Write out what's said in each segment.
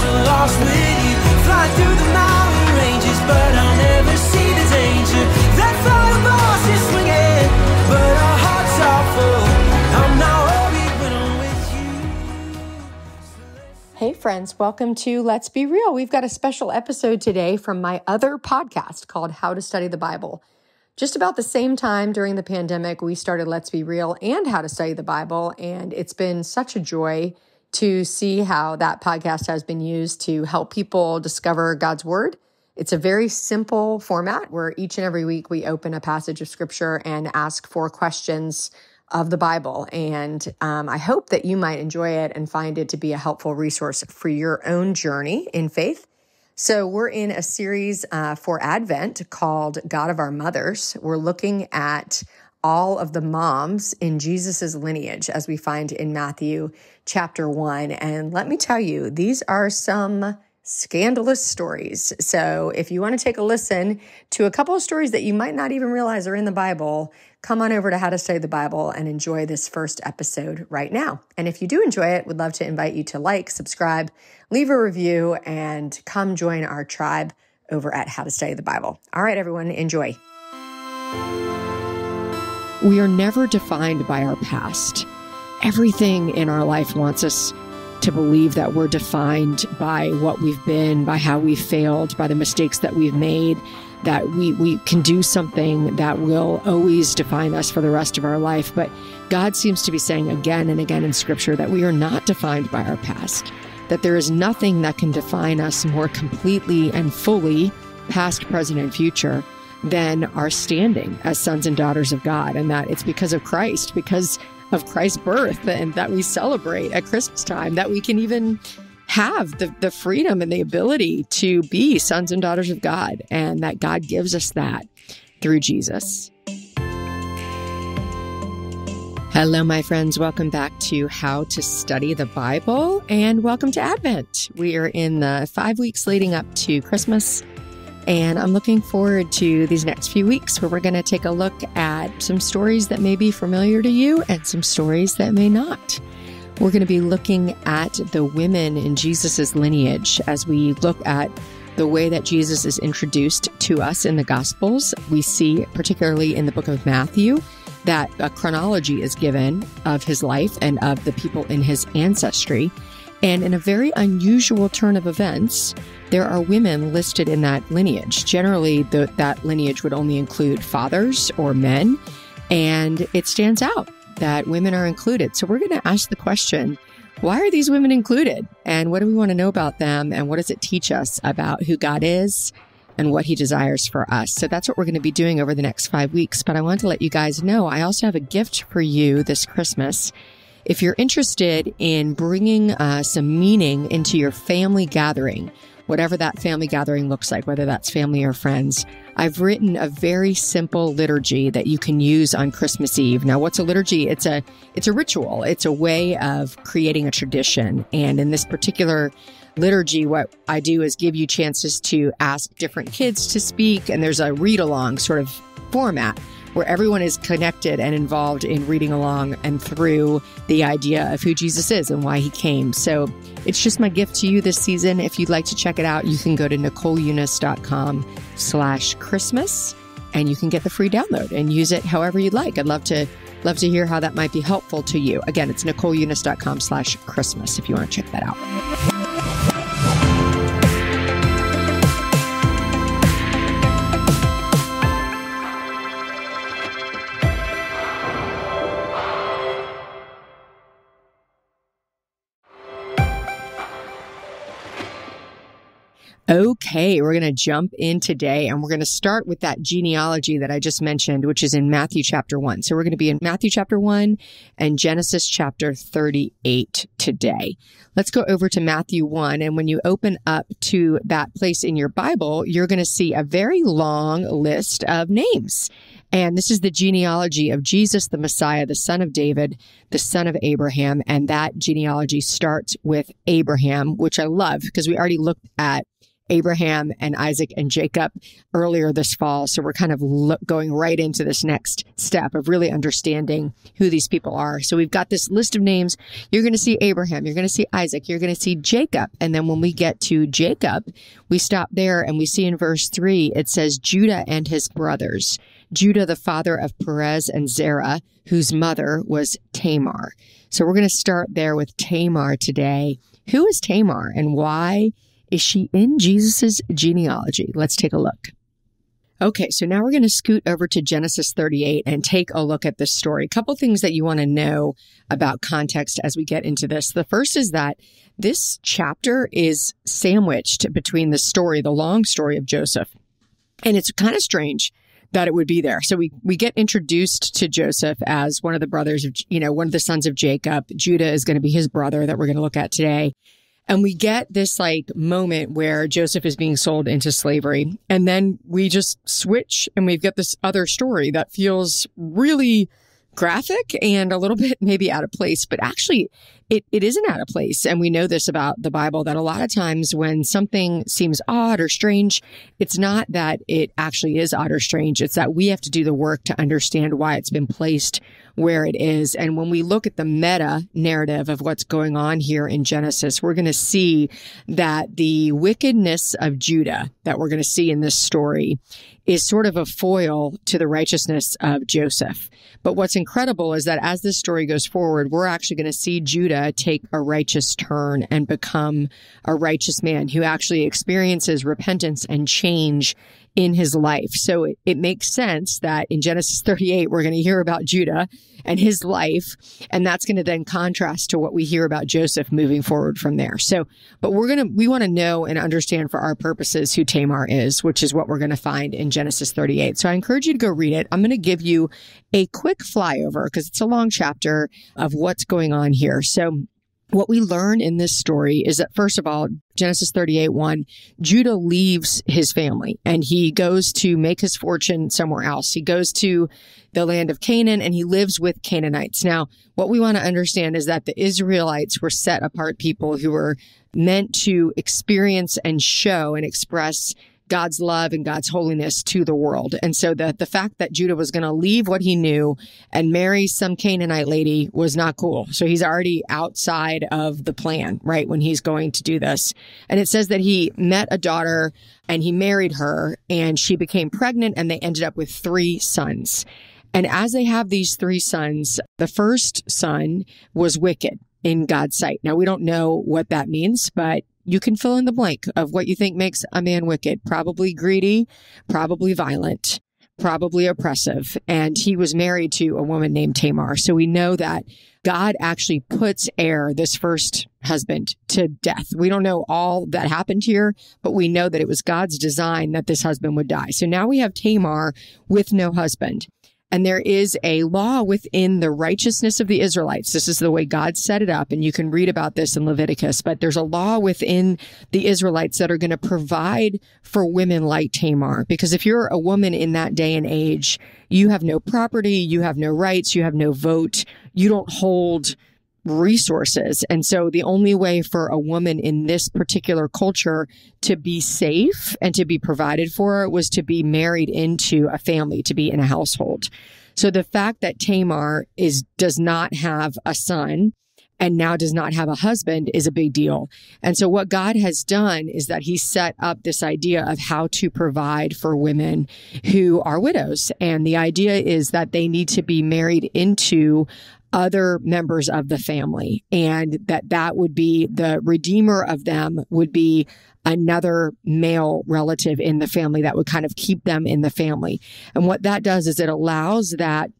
so lost with you. Fly through the mountain ranges, but I'll never see the danger. That fire boss is swinging, but our hearts are full. I'm when I'm with you. Hey, friends, welcome to Let's Be Real. We've got a special episode today from my other podcast called How to Study the Bible. Just about the same time during the pandemic, we started Let's Be Real and How to Study the Bible. And it's been such a joy to see how that podcast has been used to help people discover God's Word. It's a very simple format where each and every week we open a passage of scripture and ask four questions of the Bible. And um, I hope that you might enjoy it and find it to be a helpful resource for your own journey in faith. So, we're in a series uh, for Advent called God of Our Mothers. We're looking at all of the moms in Jesus's lineage, as we find in Matthew chapter 1. And let me tell you, these are some scandalous stories. So, if you want to take a listen to a couple of stories that you might not even realize are in the Bible, come on over to How to Study the Bible and enjoy this first episode right now. And if you do enjoy it, would love to invite you to like, subscribe, leave a review, and come join our tribe over at How to Study the Bible. All right, everyone, enjoy. We are never defined by our past. Everything in our life wants us to believe that we're defined by what we've been, by how we've failed, by the mistakes that we've made, that we, we can do something that will always define us for the rest of our life. But God seems to be saying again and again in Scripture that we are not defined by our past, that there is nothing that can define us more completely and fully, past, present, and future, than our standing as sons and daughters of God, and that it's because of Christ, because of Christ's birth, and that we celebrate at Christmas time, that we can even have the, the freedom and the ability to be sons and daughters of God, and that God gives us that through Jesus. Hello, my friends. Welcome back to How to Study the Bible and welcome to Advent. We are in the five weeks leading up to Christmas. And I'm looking forward to these next few weeks where we're going to take a look at some stories that may be familiar to you and some stories that may not. We're going to be looking at the women in Jesus's lineage as we look at the way that Jesus is introduced to us in the Gospels. We see, particularly in the book of Matthew, that a chronology is given of his life and of the people in his ancestry. And in a very unusual turn of events, there are women listed in that lineage. Generally, the, that lineage would only include fathers or men, and it stands out that women are included. So we're going to ask the question why are these women included? And what do we want to know about them? And what does it teach us about who God is and what he desires for us? So that's what we're going to be doing over the next five weeks. But I want to let you guys know I also have a gift for you this Christmas. If you're interested in bringing uh, some meaning into your family gathering, whatever that family gathering looks like, whether that's family or friends, I've written a very simple liturgy that you can use on Christmas Eve. Now, what's a liturgy? It's a it's a ritual. It's a way of creating a tradition. And in this particular liturgy, what I do is give you chances to ask different kids to speak, and there's a read along sort of format where everyone is connected and involved in reading along and through the idea of who Jesus is and why he came. So it's just my gift to you this season. If you'd like to check it out, you can go to NicoleUnice.com slash Christmas and you can get the free download and use it however you'd like. I'd love to love to hear how that might be helpful to you. Again, it's NicoleUnice.com slash Christmas if you want to check that out. Okay, we're going to jump in today and we're going to start with that genealogy that I just mentioned, which is in Matthew chapter 1. So we're going to be in Matthew chapter 1 and Genesis chapter 38 today. Let's go over to Matthew 1. And when you open up to that place in your Bible, you're going to see a very long list of names. And this is the genealogy of Jesus, the Messiah, the son of David, the son of Abraham. And that genealogy starts with Abraham, which I love because we already looked at Abraham and Isaac and Jacob earlier this fall. So we're kind of lo- going right into this next step of really understanding who these people are. So we've got this list of names. You're going to see Abraham, you're going to see Isaac, you're going to see Jacob. And then when we get to Jacob, we stop there and we see in verse three, it says Judah and his brothers. Judah, the father of Perez and Zerah, whose mother was Tamar. So we're going to start there with Tamar today. Who is Tamar and why is she in Jesus' genealogy? Let's take a look. Okay, so now we're going to scoot over to Genesis 38 and take a look at this story. A couple things that you want to know about context as we get into this. The first is that this chapter is sandwiched between the story, the long story of Joseph. And it's kind of strange that it would be there. So we we get introduced to Joseph as one of the brothers of you know one of the sons of Jacob. Judah is going to be his brother that we're going to look at today. And we get this like moment where Joseph is being sold into slavery. And then we just switch and we've got this other story that feels really graphic and a little bit maybe out of place, but actually it, it isn't out of place. And we know this about the Bible that a lot of times when something seems odd or strange, it's not that it actually is odd or strange. It's that we have to do the work to understand why it's been placed where it is. And when we look at the meta narrative of what's going on here in Genesis, we're going to see that the wickedness of Judah that we're going to see in this story is sort of a foil to the righteousness of Joseph. But what's incredible is that as this story goes forward, we're actually going to see Judah take a righteous turn and become a righteous man who actually experiences repentance and change in his life. So it, it makes sense that in Genesis 38, we're going to hear about Judah and his life. And that's going to then contrast to what we hear about Joseph moving forward from there. So, but we're going to, we want to know and understand for our purposes who Tamar is, which is what we're going to find in Genesis 38. So I encourage you to go read it. I'm going to give you a quick flyover because it's a long chapter of what's going on here. So what we learn in this story is that first of all, Genesis 38, 1, Judah leaves his family and he goes to make his fortune somewhere else. He goes to the land of Canaan and he lives with Canaanites. Now, what we want to understand is that the Israelites were set apart people who were meant to experience and show and express God's love and God's holiness to the world. And so the, the fact that Judah was going to leave what he knew and marry some Canaanite lady was not cool. So he's already outside of the plan, right? When he's going to do this. And it says that he met a daughter and he married her and she became pregnant and they ended up with three sons. And as they have these three sons, the first son was wicked in God's sight. Now, we don't know what that means, but you can fill in the blank of what you think makes a man wicked. Probably greedy, probably violent, probably oppressive. And he was married to a woman named Tamar. So we know that God actually puts Er, this first husband, to death. We don't know all that happened here, but we know that it was God's design that this husband would die. So now we have Tamar with no husband. And there is a law within the righteousness of the Israelites. This is the way God set it up. And you can read about this in Leviticus, but there's a law within the Israelites that are going to provide for women like Tamar. Because if you're a woman in that day and age, you have no property, you have no rights, you have no vote, you don't hold resources. And so the only way for a woman in this particular culture to be safe and to be provided for was to be married into a family, to be in a household. So the fact that Tamar is does not have a son and now does not have a husband is a big deal. And so what God has done is that he set up this idea of how to provide for women who are widows. And the idea is that they need to be married into other members of the family and that that would be the redeemer of them would be another male relative in the family that would kind of keep them in the family. And what that does is it allows that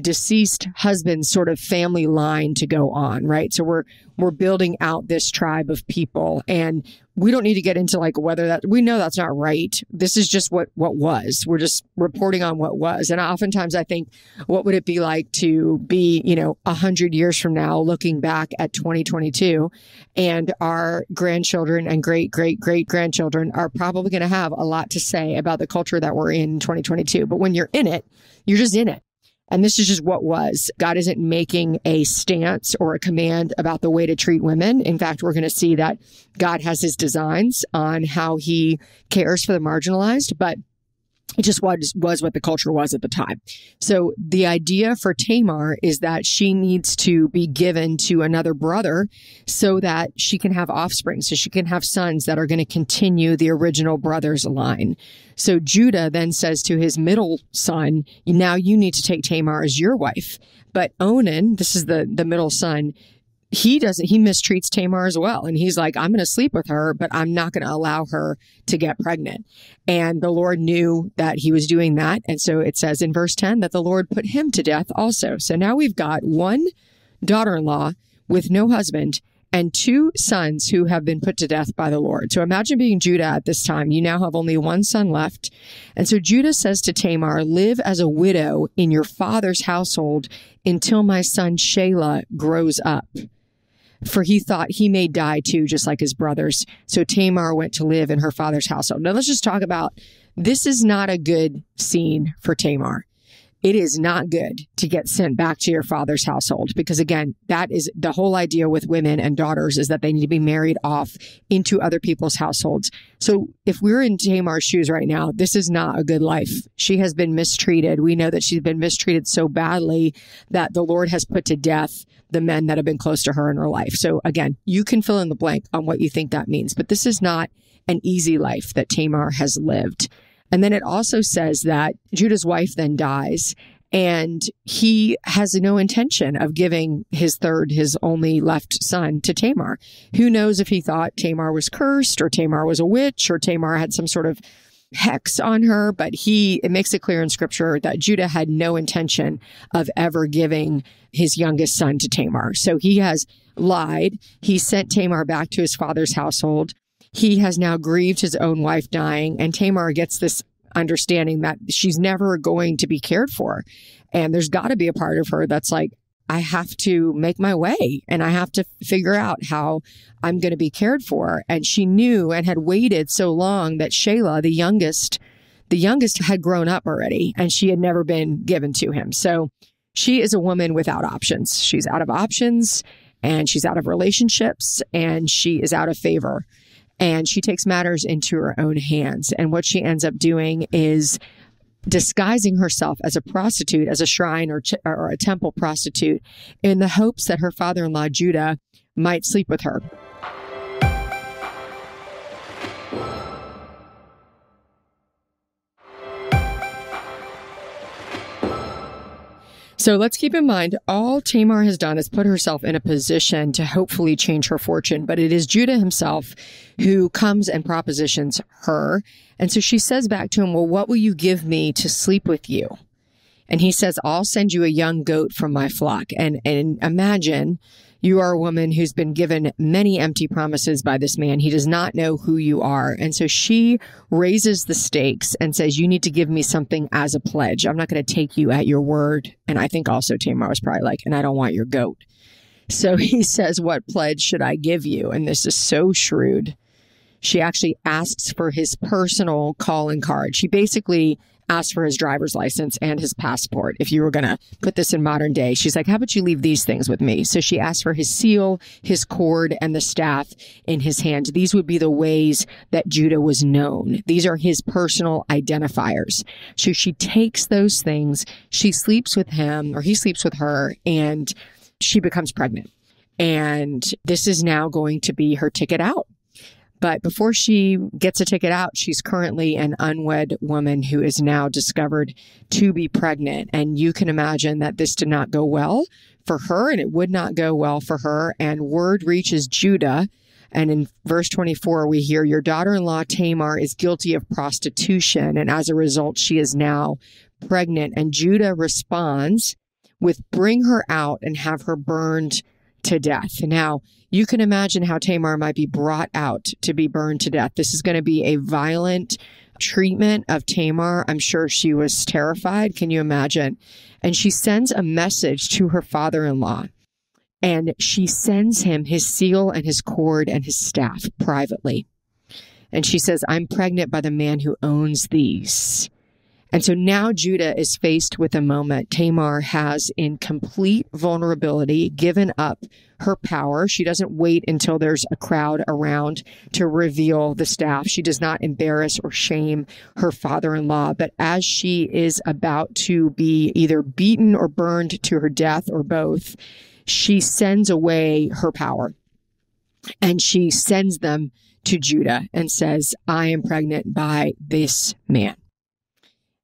deceased husband's sort of family line to go on, right? So we're we're building out this tribe of people and we don't need to get into like whether that we know that's not right. This is just what what was. We're just reporting on what was. And oftentimes I think what would it be like to be, you know, a hundred years from now looking back at 2022 and our grandchildren and great great great grandchildren are probably going to have a lot to say about the culture that we're in 2022. But when you're in it, you're just in it And this is just what was. God isn't making a stance or a command about the way to treat women. In fact, we're going to see that God has his designs on how he cares for the marginalized, but it just was was what the culture was at the time. So the idea for Tamar is that she needs to be given to another brother so that she can have offspring, so she can have sons that are going to continue the original brother's line. So Judah then says to his middle son, "Now you need to take Tamar as your wife." But Onan, this is the the middle son, he doesn't he mistreats Tamar as well and he's like I'm going to sleep with her but I'm not going to allow her to get pregnant and the Lord knew that he was doing that and so it says in verse 10 that the Lord put him to death also so now we've got one daughter-in-law with no husband and two sons who have been put to death by the Lord. So imagine being Judah at this time. You now have only one son left. And so Judah says to Tamar, live as a widow in your father's household until my son Shelah grows up for he thought he may die too, just like his brothers. So Tamar went to live in her father's household. Now let's just talk about this is not a good scene for Tamar. It is not good to get sent back to your father's household because again, that is the whole idea with women and daughters is that they need to be married off into other people's households. So if we're in Tamar's shoes right now, this is not a good life. She has been mistreated. We know that she's been mistreated so badly that the Lord has put to death the men that have been close to her in her life. So again, you can fill in the blank on what you think that means, but this is not an easy life that Tamar has lived. And then it also says that Judah's wife then dies and he has no intention of giving his third, his only left son to Tamar. Who knows if he thought Tamar was cursed or Tamar was a witch or Tamar had some sort of hex on her, but he, it makes it clear in scripture that Judah had no intention of ever giving his youngest son to Tamar. So he has lied. He sent Tamar back to his father's household. He has now grieved his own wife dying, and Tamar gets this understanding that she's never going to be cared for. And there's got to be a part of her that's like, I have to make my way and I have to figure out how I'm going to be cared for. And she knew and had waited so long that Shelah, the youngest, the youngest had grown up already and she had never been given to him. So she is a woman without options. She's out of options and she's out of relationships and she is out of favor. And she takes matters into her own hands. And what she ends up doing is disguising herself as a prostitute, as a shrine or, ch- or a temple prostitute, in the hopes that her father in law, Judah, might sleep with her. So let's keep in mind all Tamar has done is put herself in a position to hopefully change her fortune, but it is Judah himself who comes and propositions her. And so she says back to him, Well, what will you give me to sleep with you? And he says, I'll send you a young goat from my flock. And, and imagine you are a woman who's been given many empty promises by this man. He does not know who you are. And so she raises the stakes and says, You need to give me something as a pledge. I'm not going to take you at your word. And I think also Tamar was probably like, And I don't want your goat. So he says, What pledge should I give you? And this is so shrewd. She actually asks for his personal calling card. She basically asked for his driver's license and his passport. If you were going to put this in modern day, she's like, how about you leave these things with me? So she asked for his seal, his cord, and the staff in his hand. These would be the ways that Judah was known. These are his personal identifiers. So she takes those things, she sleeps with him or he sleeps with her and she becomes pregnant. And this is now going to be her ticket out. But before she gets a ticket out, she's currently an unwed woman who is now discovered to be pregnant. And you can imagine that this did not go well for her and it would not go well for her. And word reaches Judah. And in verse 24, we hear your daughter in law Tamar is guilty of prostitution. And as a result, she is now pregnant. And Judah responds with bring her out and have her burned to death. Now, you can imagine how Tamar might be brought out to be burned to death. This is going to be a violent treatment of Tamar. I'm sure she was terrified. Can you imagine? And she sends a message to her father in law. And she sends him his seal and his cord and his staff privately. And she says, I'm pregnant by the man who owns these. And so now Judah is faced with a moment. Tamar has, in complete vulnerability, given up her power. She doesn't wait until there's a crowd around to reveal the staff. She does not embarrass or shame her father in law. But as she is about to be either beaten or burned to her death or both, she sends away her power and she sends them to Judah and says, I am pregnant by this man.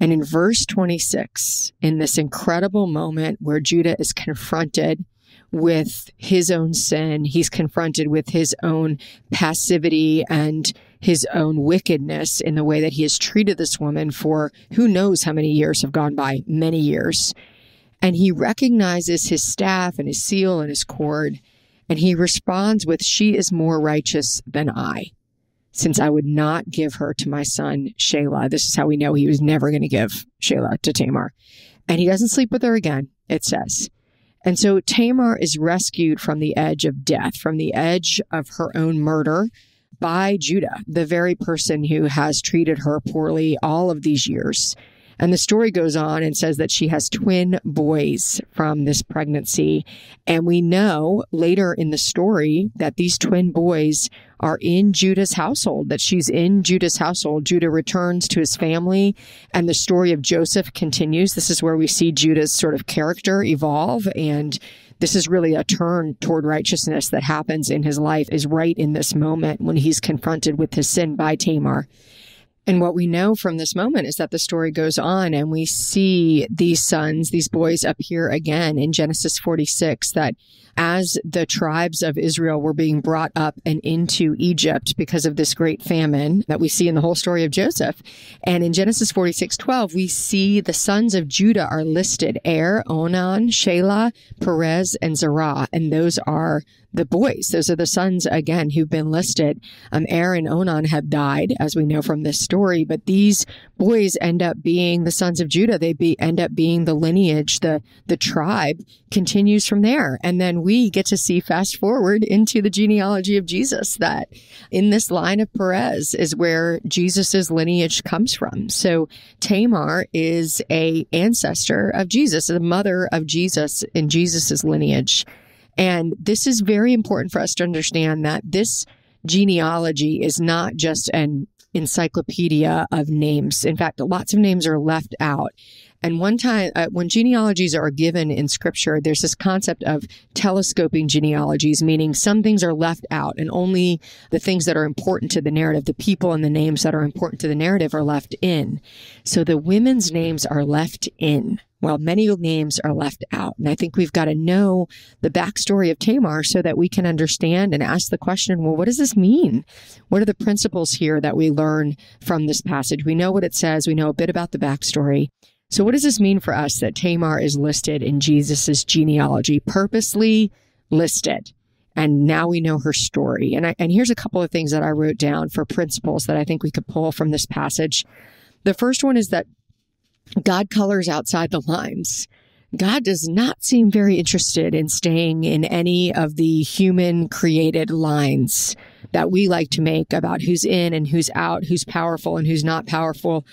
And in verse 26, in this incredible moment where Judah is confronted with his own sin, he's confronted with his own passivity and his own wickedness in the way that he has treated this woman for who knows how many years have gone by, many years. And he recognizes his staff and his seal and his cord. And he responds with, She is more righteous than I since I would not give her to my son Shelah. This is how we know he was never going to give Shelah to Tamar. And he doesn't sleep with her again, it says. And so Tamar is rescued from the edge of death, from the edge of her own murder by Judah, the very person who has treated her poorly all of these years. And the story goes on and says that she has twin boys from this pregnancy. And we know later in the story that these twin boys are in Judah's household, that she's in Judah's household. Judah returns to his family and the story of Joseph continues. This is where we see Judah's sort of character evolve and this is really a turn toward righteousness that happens in his life is right in this moment when he's confronted with his sin by Tamar. And what we know from this moment is that the story goes on and we see these sons, these boys appear again in Genesis 46 that as the tribes of Israel were being brought up and into Egypt because of this great famine that we see in the whole story of Joseph. And in Genesis 46 12, we see the sons of Judah are listed Er, Onan, Shelah, Perez, and Zerah. And those are the boys. Those are the sons, again, who've been listed. Um, Er and Onan have died, as we know from this story, but these boys end up being the sons of Judah. They be, end up being the lineage, the, the tribe continues from there. And then we get to see fast forward into the genealogy of Jesus that in this line of Perez is where Jesus's lineage comes from. So Tamar is a ancestor of Jesus, the mother of Jesus in Jesus's lineage. And this is very important for us to understand that this genealogy is not just an encyclopedia of names. In fact, lots of names are left out. And one time, uh, when genealogies are given in scripture, there's this concept of telescoping genealogies, meaning some things are left out and only the things that are important to the narrative, the people and the names that are important to the narrative are left in. So the women's names are left in while many names are left out. And I think we've got to know the backstory of Tamar so that we can understand and ask the question, well, what does this mean? What are the principles here that we learn from this passage? We know what it says. We know a bit about the backstory. So what does this mean for us that Tamar is listed in Jesus's genealogy, purposely listed? And now we know her story. And, I, and here's a couple of things that I wrote down for principles that I think we could pull from this passage. The first one is that God colors outside the lines. God does not seem very interested in staying in any of the human created lines that we like to make about who's in and who's out, who's powerful and who's not powerful.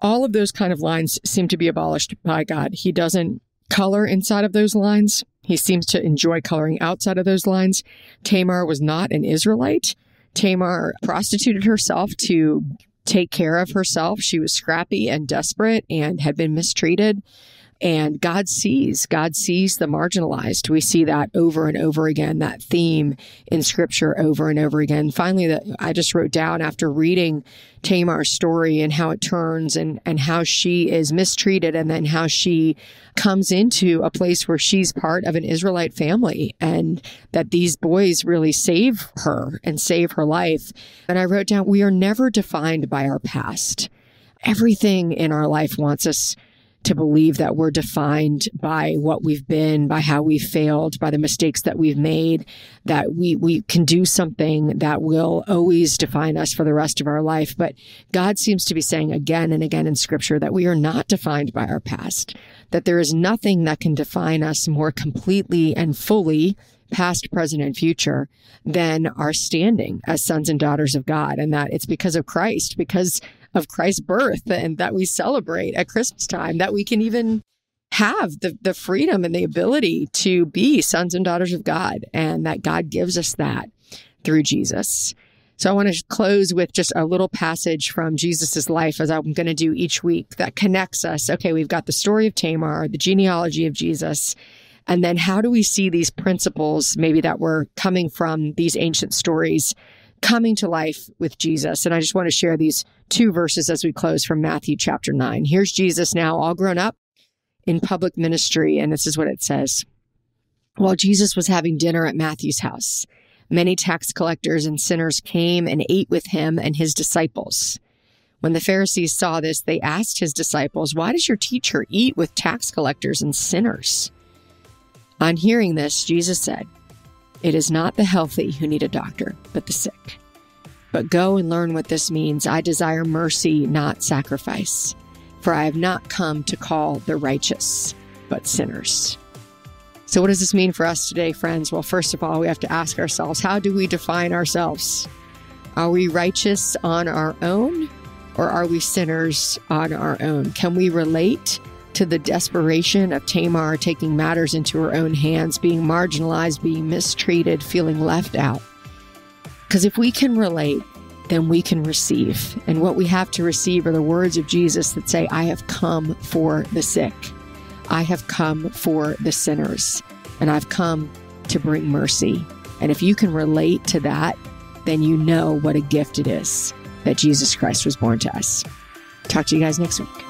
All of those kind of lines seem to be abolished by God. He doesn't color inside of those lines. He seems to enjoy coloring outside of those lines. Tamar was not an Israelite. Tamar prostituted herself to take care of herself. She was scrappy and desperate and had been mistreated. And God sees, God sees the marginalized. We see that over and over again, that theme in scripture over and over again. Finally, that I just wrote down after reading Tamar's story and how it turns and, and how she is mistreated and then how she comes into a place where she's part of an Israelite family and that these boys really save her and save her life. And I wrote down, we are never defined by our past. Everything in our life wants us to believe that we're defined by what we've been, by how we've failed, by the mistakes that we've made, that we, we can do something that will always define us for the rest of our life. But God seems to be saying again and again in scripture that we are not defined by our past, that there is nothing that can define us more completely and fully past, present, and future than our standing as sons and daughters of God. And that it's because of Christ, because of Christ's birth and that we celebrate at Christmas time, that we can even have the, the freedom and the ability to be sons and daughters of God, and that God gives us that through Jesus. So I want to close with just a little passage from Jesus's life, as I'm going to do each week, that connects us. Okay, we've got the story of Tamar, the genealogy of Jesus, and then how do we see these principles, maybe that were coming from these ancient stories, coming to life with Jesus? And I just want to share these two verses as we close from Matthew chapter 9. Here's Jesus now, all grown up in public ministry, and this is what it says. While Jesus was having dinner at Matthew's house, Many tax collectors and sinners came and ate with him and his disciples. When the Pharisees saw this, they asked his disciples, Why does your teacher eat with tax collectors and sinners? On hearing this, Jesus said, It is not the healthy who need a doctor, but the sick. But go and learn what this means. I desire mercy, not sacrifice, for I have not come to call the righteous, but sinners. So, what does this mean for us today, friends? Well, first of all, we have to ask ourselves how do we define ourselves? Are we righteous on our own or are we sinners on our own? Can we relate to the desperation of Tamar taking matters into her own hands, being marginalized, being mistreated, feeling left out? Because if we can relate, then we can receive. And what we have to receive are the words of Jesus that say, I have come for the sick. I have come for the sinners and I've come to bring mercy. And if you can relate to that, then you know what a gift it is that Jesus Christ was born to us. Talk to you guys next week.